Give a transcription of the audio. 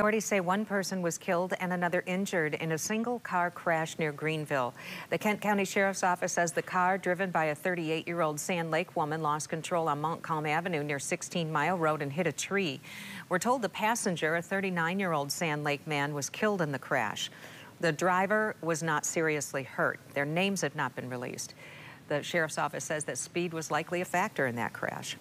Authorities say one person was killed and another injured in a single car crash near Greenville. The Kent County Sheriff's Office says the car, driven by a 38 year old Sand Lake woman, lost control on Montcalm Avenue near 16 Mile Road and hit a tree. We're told the passenger, a 39 year old Sand Lake man, was killed in the crash. The driver was not seriously hurt. Their names have not been released. The sheriff's office says that speed was likely a factor in that crash.